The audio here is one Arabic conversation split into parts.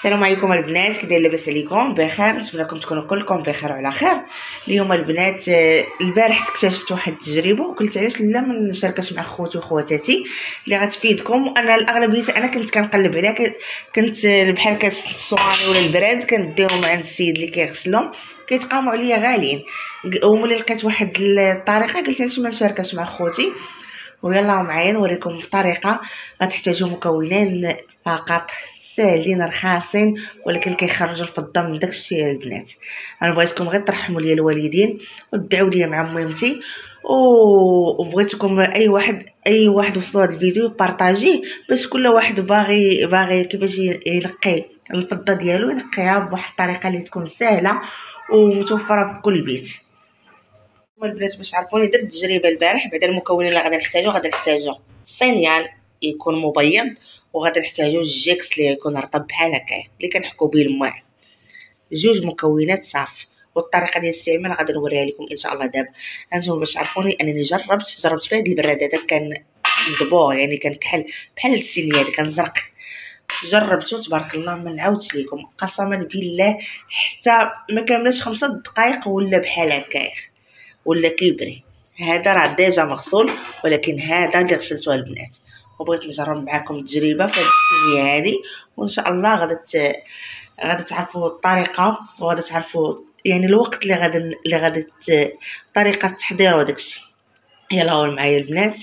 السلام عليكم البنات كي داير لاباس عليكم؟ بخير نتمنى لكم تكونوا كلكم بخير وعلى خير. اليوم البنات آه، البارح اكتشفت واحد التجربة وقلت علاش لا ما نشاركش مع خوتي وخواتاتي اللي غتفيدكم. أنا الأغلبية أنا كنت كنقلب عليها كنت آه، بحال الصواني ولا البراد كنديهم عند السيد اللي كيغسلهم. كيتقاموا عليا غاليين. وملي لقيت واحد الطريقة قلت علاش ما نشاركش مع خوتي؟ ويلا معايا نوريكم الطريقة. غتحتاجوا مكونين فقط ساهلين رخاصين ولكن كيخرجوا الفضة من داكشي البنات. أنا بغيتكم غير ترحموا لي الوالدين ودعوا لي مع ميمتي وبغيتكم أي واحد أي واحد وصلوا هذا الفيديو بارطاجيه باش كل واحد باغي باغي كيفاش ينقي الفضة ديالو ينقيها بواحد الطريقة اللي تكون سهلة ومتوفرة في كل بيت. البنات باش عرفوني درت تجربه البارح بعد المكونين اللي غادي نحتاجو غادي نحتاجو صينيال. يكون مبيض وغادي نحتاجو الجيكس اللي يكون رطب بحال هكا اللي كنحكو به الماء. جوج مكونات صافي والطريقة ديال الاستعمال غادي نوريها لكم إن شاء الله دابا. هانتوما باش تعرفوني أنني جربت جربت في هذا البراد هذا كان مدبوغ يعني كان كحل بحال السينية اللي كان زرق. جربته تبارك الله ما نعاودش لكم قسما بالله حتى ما كملش خمسة دقائق ولا بحال هكايا ولا كيبري. هذا راه déjà مغسول ولكن هذا اللي غسلته البنات. وبغيت نجرب معكم التجربة في السنيه هذه وإن شاء الله غادي غادي تعرفوا الطريقة وغادي تعرفوا يعني الوقت اللي غادي اللي غادي طريقة التحضير وداكشي. يلا معايا البنات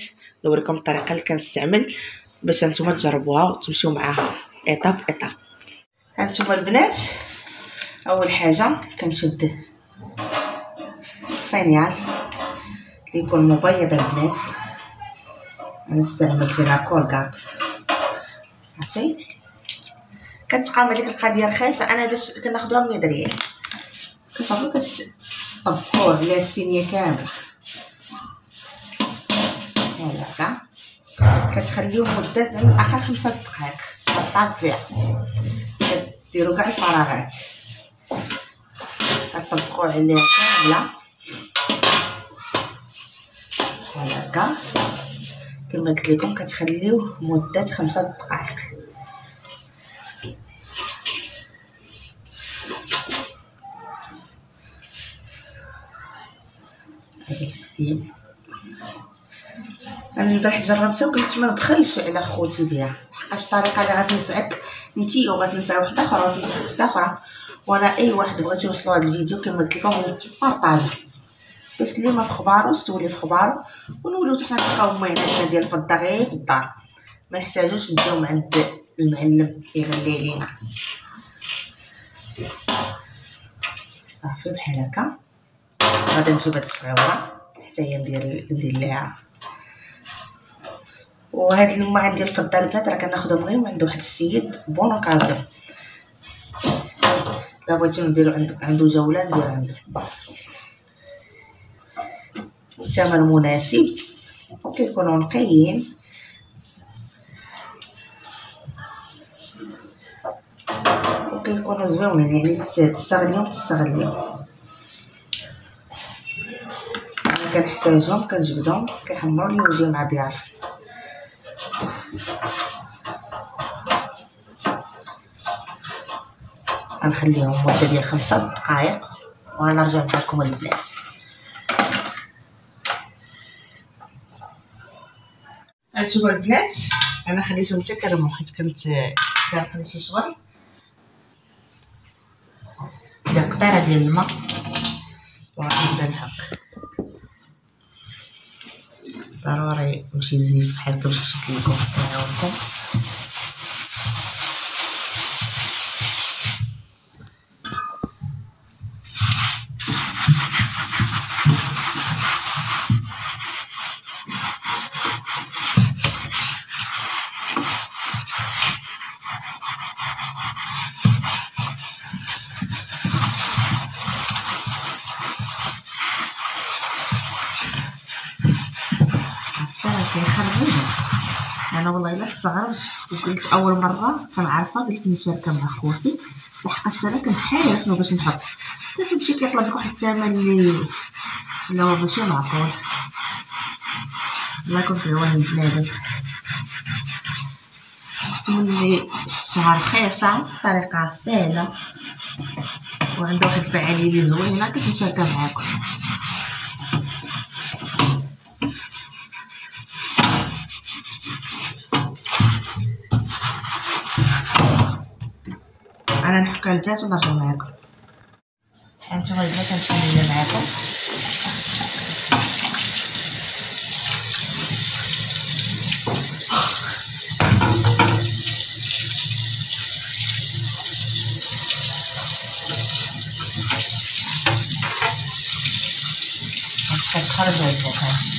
نوريكم الطريقة اللي كنستعمل باش نتوما تجربوها وتمشيو معاها. étape étape. هانتوما البنات أول حاجة كنشد الصينيال اللي يكون مبيض البنات. أنا هنا كولغات صافي كتقام عليك القضية رخيصة. أنا باش كناخذوها 100 ريال. كتعرفوا كتطبقوه على السينية كاملة. بحال هكا. كتخليوه مدة على الاقل خمسة دقائق. كطاب فيها. كديروا كاع الفراغات. كتطبقوه عليها كاملة. بحال هكا. كما قلت لكم كتخليوه مدة خمسة دقائق. أنا البارح جربتها وقلت ما نبخلش على خوتي بها حقاش الطريقة اللي غتنفعك نتي وغتنفع واحدة أخرى وتنفع واحدة أخرى وأنا أي واحد بغيتو يوصلوا هذا الفيديو كما قلت لكم بارطاجي باش اللي ما في خبارو تولي في خبارو ونوليو حنا نلقاو المعينات ديال الفضه غير في الدار. ما نحتاجوش نديو عند المعلم يغلي لينا صافي بحال هكا. غادي نجيب هاد الصغيورة. حتى هي ندير ندير ليها. وهاد الماء ديال الفضة البنات راه كناخذهم غير من عند واحد السيد بون أوكازيون. لا بغيتو نديرو عند عنده جولة ندير عنده الثمن مناسب وكيكونوا نقيين وكيكونوا زوينين يعني تستغليهم تستغليهم. أنا كنحتاجهم كنجبدهم كيحمروا لي وجهي مع ضيافي غنخليهم مده ديال خمسة دقائق وغنرجع معكم البنات هانتوما البنات. أنا خليتهم حتى كرموا حيت كنت شي شغل ندير قطيره ديال الماء. وغادي نبدا نحك ضروري نمشي زيف بحال باش نشد لكم أنا والله الا استغربت وقلت أول مرة كنعرفها قلت نشاركها مع خوتي لحقاش أنا كنت حايره شنو باش نحط؟ كتمشي كيطلب لك واحد الثمن اللي لا ماشي معقول. الله يكون في عون البنادم. ملي شفتها رخيصة بطريقة سهلة. وعنده واحد الفعالية اللي زوينة كنت نشاركها معاكم. أنا نحكي البنات ونرجع معاكم. هانتوما البنات غنشمل معاكم. كتخرج الفوق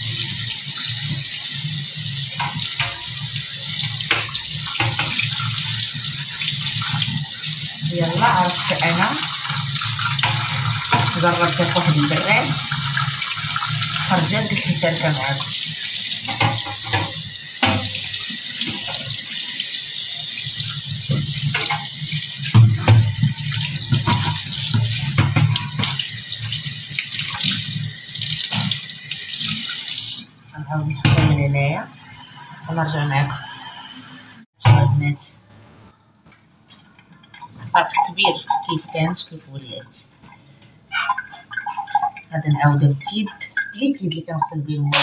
يلا عرفت أنا؟ جربت واحد البراد خرجت قلت نشاركها معاكم نعاود نحطها من هنايا. ونرجع معاكم. البنات فرق كبير كيف كانت كيف ولات. غادي نعاودها بالتيد بليكيد اللي كنغسل بيه الماء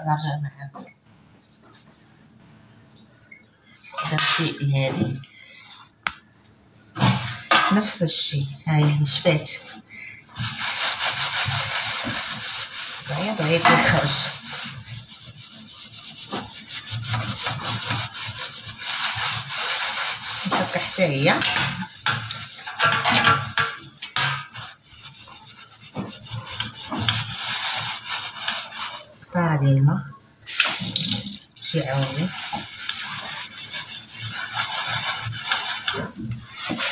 غنرجع معاكم. درتي لهادي نفس الشيء. هاي نشفات. ضعيف ضعيف يخرج نحط حتى هي قطارة ديال الماء. شي عاوني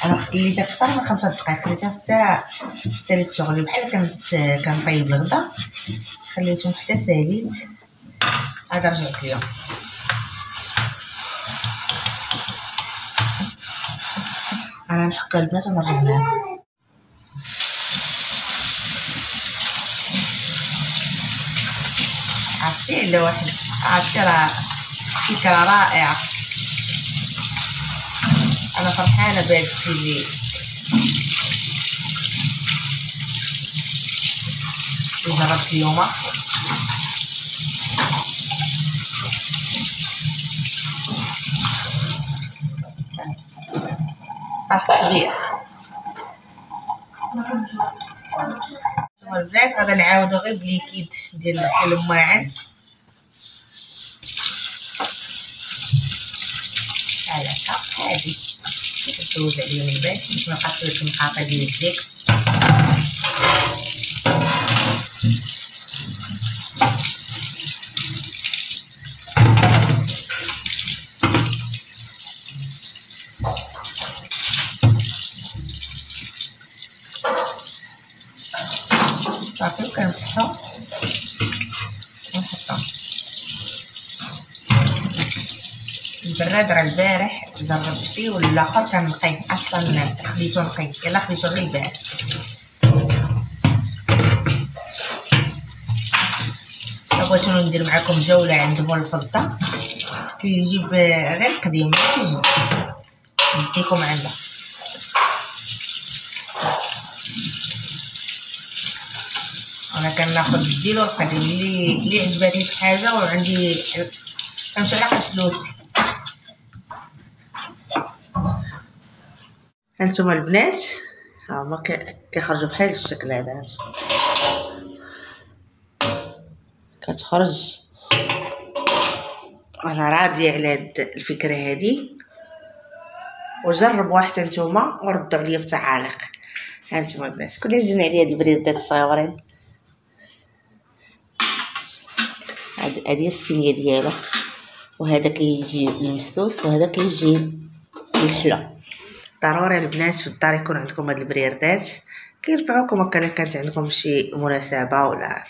أنا خليتها أكثر من خمسة دقائق خليتها حتى ساليت شغلي بحال كنت كنطيب الغدا. خليتهم حتى ساليت. عاد رجعت ليهم. أنا نحك البنات ونرجع معاكم. عرفتي إلا واحد. عرفتي راه فكرة رائعة. أنا فرحانة الشيء اللي اللي جربت اليوم. ثم البنات غادا نعاودو غير بليكيد ديال الماعن. بحال هكا هادي. كدوز عليهم بعد باش منبقاش لك المقاطع ديال الزيت راه البارح جربت فيه والاخر كان نقي أصلا خديتو نقي يلا خديتو غير البارح. بغيتو ندير معكم جولة عند مول الفضة؟ كيجيب غير قديم ماشي جديد نديكم عنده. أنا كناخد الجديد والقديم اللي اللي عجباتني في حاجة وعندي كنمشي على فلوسي. هانتوما البنات. هما كيخرجوا بحال الشكل هذا. كتخرج. أنا راضية على هاد الفكرة هادي. وجربوا حتى نتوما وردوا عليا في التعاليق هانتوما البنات كون زين عليا هاد البريدات الصغيورين هادي الصينيه ديالها وهذا كيجي المسوس وهذا كيجي الحلو ضروري البنات في الدار يكون عندكم هاد البريردات كينفعوكم هكا كانت عندكم شي مناسبة ولا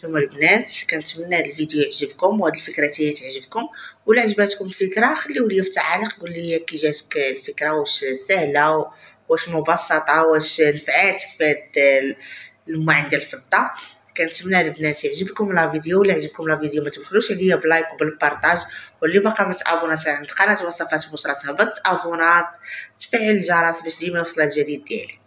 نتوما البنات كنتمنى هذا الفيديو يعجبكم وهاد الفكرة حتى تعجبكم. ولا عجباتكم الفكرة خليو لي في التعاليق قول لي كي جاتك الفكرة واش سهلة واش مبسطة واش نفعاتك في هاد الماعن ديال الفضه كنتمنى البنات يعجبكم la vidéo ولا عجبكم la vidéo ما تبخلوش عليا ب like وبال partage. واللي باقا متابونات عند قناة وصفات بشرى تهبط ابونات تفعل الجرس باش ديما يوصلها الجديد ديالي.